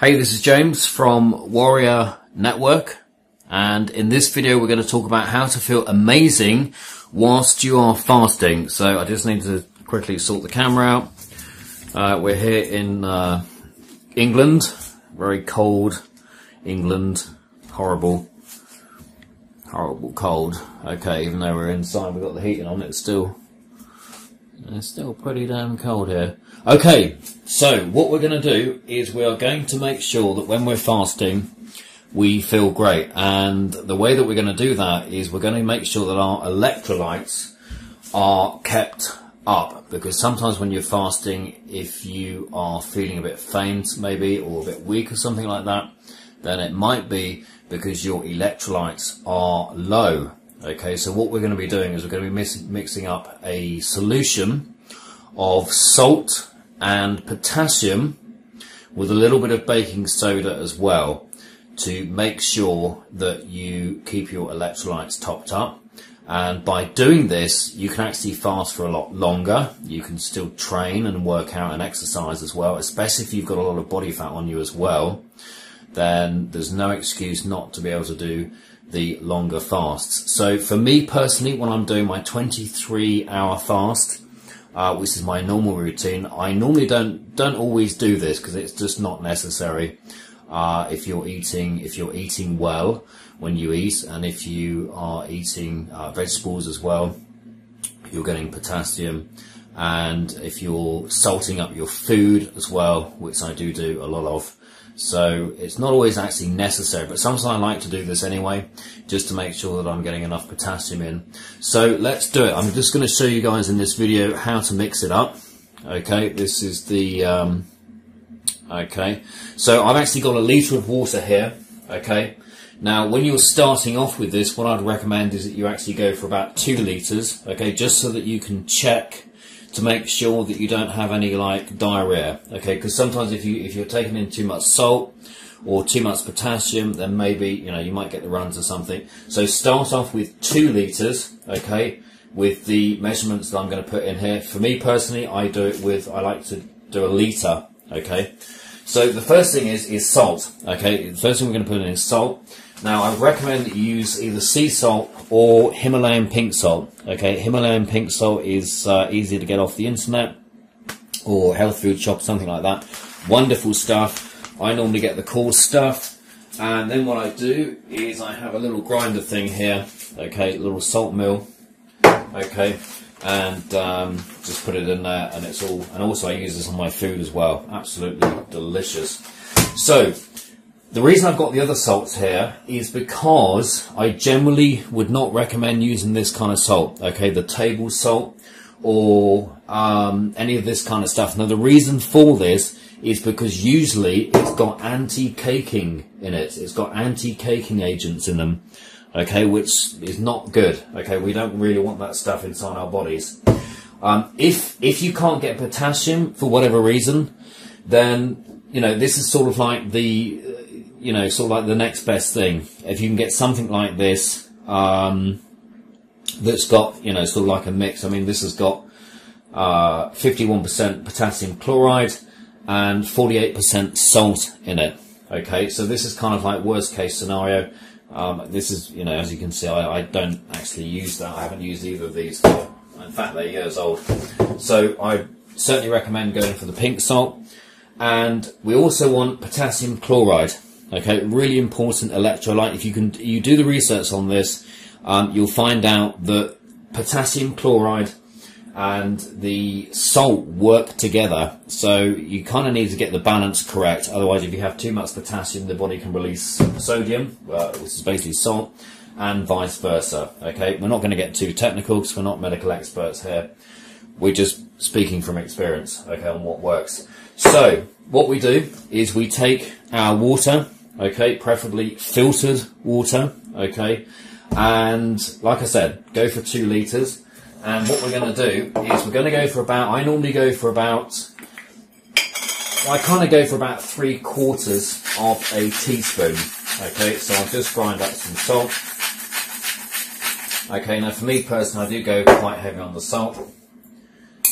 Hey, this is James from Warrior Network, and in this video we're going to talk about how to feel amazing whilst you are fasting. So I just need to quickly sort the camera out. Uh, we're here in uh, England, very cold England, horrible, horrible cold. Okay, even though we're inside, we've got the heating on, it's still, it's still pretty damn cold here. Okay, so what we're going to do is we are going to make sure that when we're fasting, we feel great. And the way that we're going to do that is we're going to make sure that our electrolytes are kept up because sometimes when you're fasting, if you are feeling a bit faint maybe or a bit weak or something like that, then it might be because your electrolytes are low. Okay, so what we're going to be doing is we're going to be mixing up a solution of salt and potassium with a little bit of baking soda as well to make sure that you keep your electrolytes topped up. And by doing this, you can actually fast for a lot longer. You can still train and work out and exercise as well, especially if you've got a lot of body fat on you as well. Then there's no excuse not to be able to do the longer fasts. So for me personally, when I'm doing my 23 hour fast, uh, which is my normal routine. I normally don't don't always do this because it's just not necessary. Uh, if you're eating if you're eating well when you eat, and if you are eating uh, vegetables as well, you're getting potassium. And if you're salting up your food as well, which I do do a lot of, so it's not always actually necessary, but sometimes I like to do this anyway, just to make sure that I'm getting enough potassium in. So let's do it. I'm just going to show you guys in this video how to mix it up. Okay, this is the, um, okay. So I've actually got a litre of water here, okay. Now, when you're starting off with this, what I'd recommend is that you actually go for about two litres, okay, just so that you can check to make sure that you don't have any like diarrhea. Okay, because sometimes if you if you're taking in too much salt or too much potassium, then maybe you know you might get the runs or something. So start off with two liters. Okay, with the measurements that I'm going to put in here. For me personally, I do it with I like to do a liter. Okay, so the first thing is is salt. Okay, the first thing we're going to put in is salt. Now, I recommend that you use either sea salt or Himalayan pink salt. Okay, Himalayan pink salt is uh, easy to get off the internet or health food shop, something like that. Wonderful stuff. I normally get the coarse stuff. And then what I do is I have a little grinder thing here. Okay, little salt mill. Okay, and um, just put it in there, and it's all. And also, I use this on my food as well. Absolutely delicious. So, the reason I've got the other salts here is because I generally would not recommend using this kind of salt, okay, the table salt or um, any of this kind of stuff. Now the reason for this is because usually it's got anti-caking in it. It's got anti-caking agents in them, okay, which is not good, okay. We don't really want that stuff inside our bodies. Um, if if you can't get potassium for whatever reason, then you know this is sort of like the you know, sort of like the next best thing. If you can get something like this, um, that's got, you know, sort of like a mix. I mean, this has got uh, 51% potassium chloride and 48% salt in it. Okay, so this is kind of like worst case scenario. Um, this is, you know, as you can see, I, I, don't actually use that. I haven't used either of these. In fact, they're years old. So I certainly recommend going for the pink salt. And we also want potassium chloride. Okay, really important electrolyte. If you can, you do the research on this, um, you'll find out that potassium chloride and the salt work together. So you kind of need to get the balance correct. Otherwise, if you have too much potassium, the body can release sodium, uh, which is basically salt, and vice versa. Okay, we're not going to get too technical because we're not medical experts here. We're just speaking from experience. Okay, on what works. So what we do is we take our water okay, preferably filtered water, okay, and like I said, go for two litres. And what we're going to do is we're going to go for about, I normally go for about, I kind of go for about three quarters of a teaspoon, okay, so I'll just grind up some salt. Okay, now for me personally, I do go quite heavy on the salt.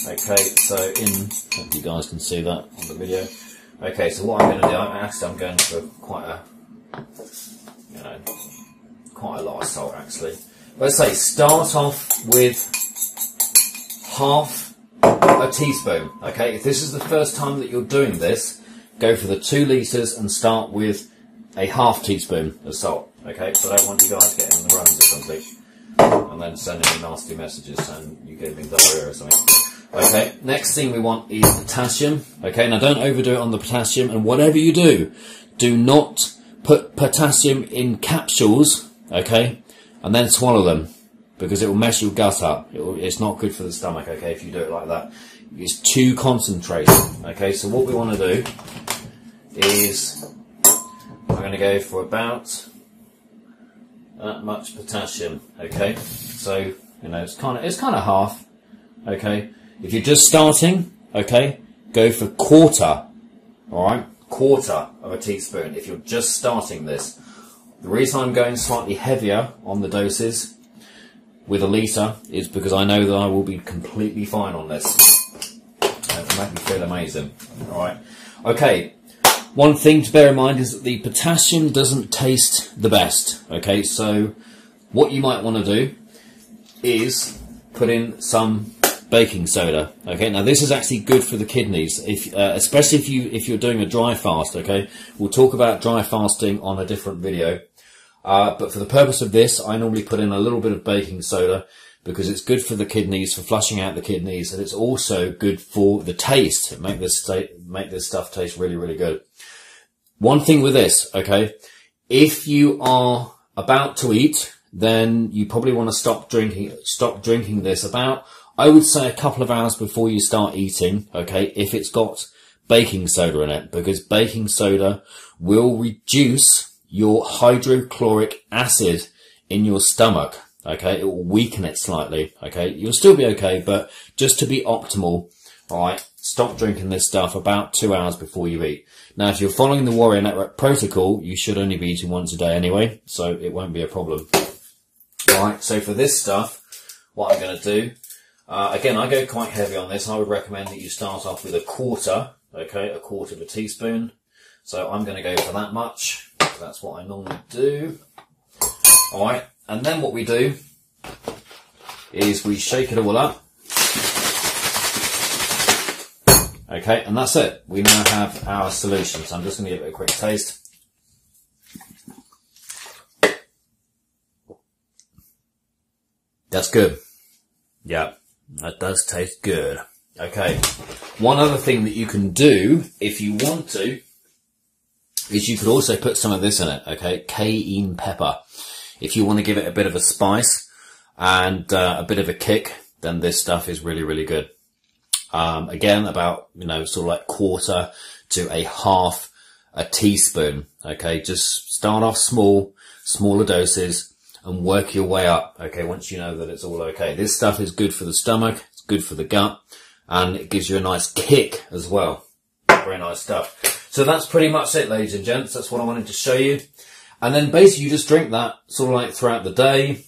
Okay, so in, hope you guys can see that on the video. Okay, so what I'm going to do, I'm actually I'm going for quite a, you know, quite a lot of salt actually. Let's say start off with half a teaspoon. Okay, if this is the first time that you're doing this, go for the two litres and start with a half teaspoon of salt. Okay, so I don't want you guys getting in the runs or something and then sending me nasty messages and you me diarrhea or something. Okay, next thing we want is potassium. Okay, now don't overdo it on the potassium and whatever you do, do not put potassium in capsules, okay, and then swallow them because it will mess your gut up. It will, it's not good for the stomach, okay, if you do it like that. It's too concentrated, okay, so what we want to do is we're going to go for about that much potassium, okay? So, you know, it's kind of, it's kind of half, okay? If you're just starting, okay, go for quarter, alright? Quarter of a teaspoon if you're just starting this. The reason I'm going slightly heavier on the doses with a litre is because I know that I will be completely fine on this. It'll make me feel amazing. Alright. Okay, one thing to bear in mind is that the potassium doesn't taste the best. Okay, so what you might want to do is put in some baking soda. Okay, now this is actually good for the kidneys, if uh, especially if you if you're doing a dry fast. Okay, we'll talk about dry fasting on a different video. Uh, but for the purpose of this, I normally put in a little bit of baking soda because it's good for the kidneys, for flushing out the kidneys, and it's also good for the taste. It Make this make this stuff taste really, really good. One thing with this, okay, if you are about to eat, then you probably want to stop drinking, stop drinking this about, I would say a couple of hours before you start eating, okay, if it's got baking soda in it, because baking soda will reduce your hydrochloric acid in your stomach, okay, it will weaken it slightly, okay, you'll still be okay, but just to be optimal, alright, stop drinking this stuff about two hours before you eat. Now, if you're following the Warrior Network protocol, you should only be eating once a day anyway, so it won't be a problem. Right, so for this stuff, what I'm going to do, uh, again, I go quite heavy on this. I would recommend that you start off with a quarter, okay, a quarter of a teaspoon. So I'm going to go for that much. That's what I normally do. Alright, and then what we do is we shake it all up Okay, and that's it. We now have our solution. So I'm just going to give it a quick taste. That's good. Yeah, that does taste good. Okay. One other thing that you can do, if you want to, is you could also put some of this in it, okay? Cayenne pepper. If you want to give it a bit of a spice and uh, a bit of a kick, then this stuff is really, really good. Um, again, about, you know, sort of like quarter to a half a teaspoon. Okay. Just start off small, smaller doses and work your way up. Okay. Once you know that it's all okay. This stuff is good for the stomach. It's good for the gut and it gives you a nice kick as well. Very nice stuff. So that's pretty much it, ladies and gents. That's what I wanted to show you. And then basically you just drink that sort of like throughout the day.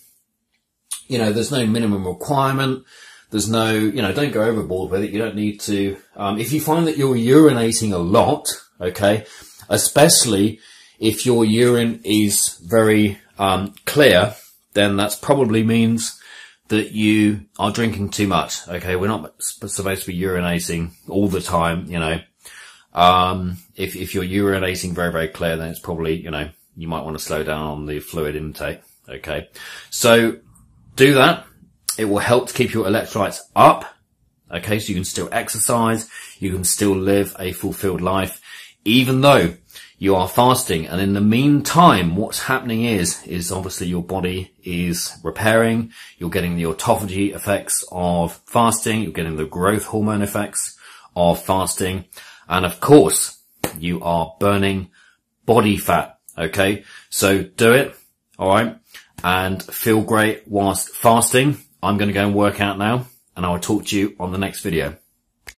You know, there's no minimum requirement. There's no, you know, don't go overboard with it. You don't need to. Um, if you find that you're urinating a lot, okay, especially if your urine is very um, clear, then that's probably means that you are drinking too much. Okay, we're not supposed to be urinating all the time. You know, um, if if you're urinating very very clear, then it's probably you know you might want to slow down on the fluid intake. Okay, so do that. It will help to keep your electrolytes up. Okay, so you can still exercise, you can still live a fulfilled life, even though you are fasting. And in the meantime, what's happening is, is obviously your body is repairing. You're getting the autophagy effects of fasting. You're getting the growth hormone effects of fasting. And of course, you are burning body fat. Okay. So do it. All right. And feel great whilst fasting. I'm going to go and work out now and I will talk to you on the next video.